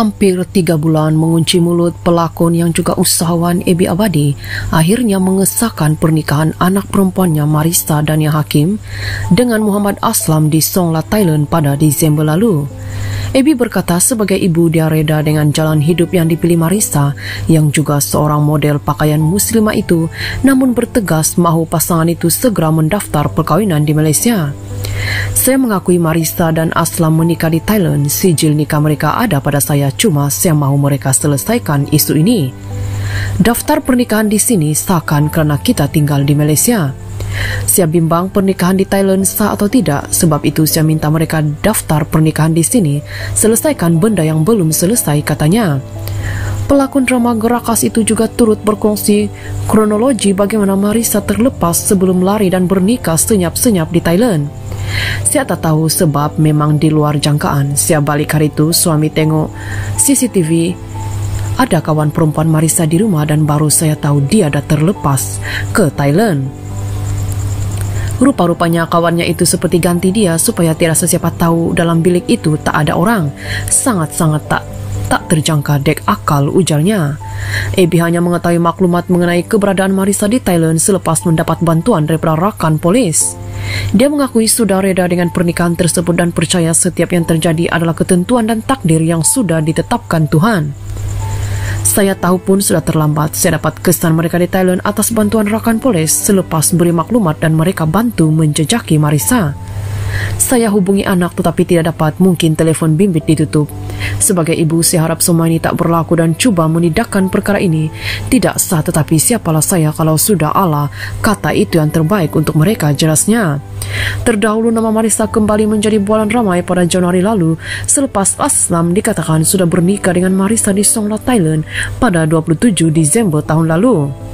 Hampir tiga bulan mengunci mulut pelakon yang juga usahawan Ebi Abadi akhirnya mengesahkan pernikahan anak perempuannya Marista Dania Hakim dengan Muhammad Aslam di Songla, Thailand pada Disember lalu. Ebi berkata sebagai ibu dia reda dengan jalan hidup yang dipilih Marista yang juga seorang model pakaian muslimah itu namun bertegas mahu pasangan itu segera mendaftar perkahwinan di Malaysia. Saya mengakui Marista dan Aslam menikah di Thailand. Sijil nikah mereka ada pada saya cuma saya mahu mereka selesaikan isu ini. Daftar pernikahan di sini sahkan kerana kita tinggal di Malaysia. Saya bimbang pernikahan di Thailand sah atau tidak sebab itu saya minta mereka daftar pernikahan di sini selesaikan benda yang belum selesai katanya. Pelakon drama Gerakas itu juga turut berkongsi kronologi bagaimana Marisa terlepas sebelum lari dan bernikah senyap-senyap di Thailand. Saya tak tahu sebab memang di luar jangkaan. Saya balik hari itu suami tengok CCTV ada kawan perempuan Marisa di rumah dan baru saya tahu dia dah terlepas ke Thailand. Rupa-rupanya kawannya itu seperti ganti dia supaya tidak sesiapa tahu dalam bilik itu tak ada orang. Sangat-sangat tak tak terjangka dek akal ujarnya. Ebi hanya mengetahui maklumat mengenai keberadaan Marisa di Thailand selepas mendapat bantuan daripada rakan polis. Dia mengakui sudah reda dengan pernikahan tersebut dan percaya setiap yang terjadi adalah ketentuan dan takdir yang sudah ditetapkan Tuhan. Saya tahu pun sudah terlambat. Saya dapat kesan mereka di Thailand atas bantuan rakan polis selepas beri maklumat dan mereka bantu menjejaki Marisa. Saya hubungi anak tetapi tidak dapat mungkin telefon bimbit ditutup. Sebagai ibu, saya harap semua ini tak berlaku dan cuba menidakkan perkara ini. Tidak sah tetapi siapalah saya kalau sudah Allah kata itu yang terbaik untuk mereka jelasnya. Terdahulu nama Marisa kembali menjadi bualan ramai pada Januari lalu selepas Aslam dikatakan sudah bernikah dengan Marisa di Songla, Thailand pada 27 Disember tahun lalu.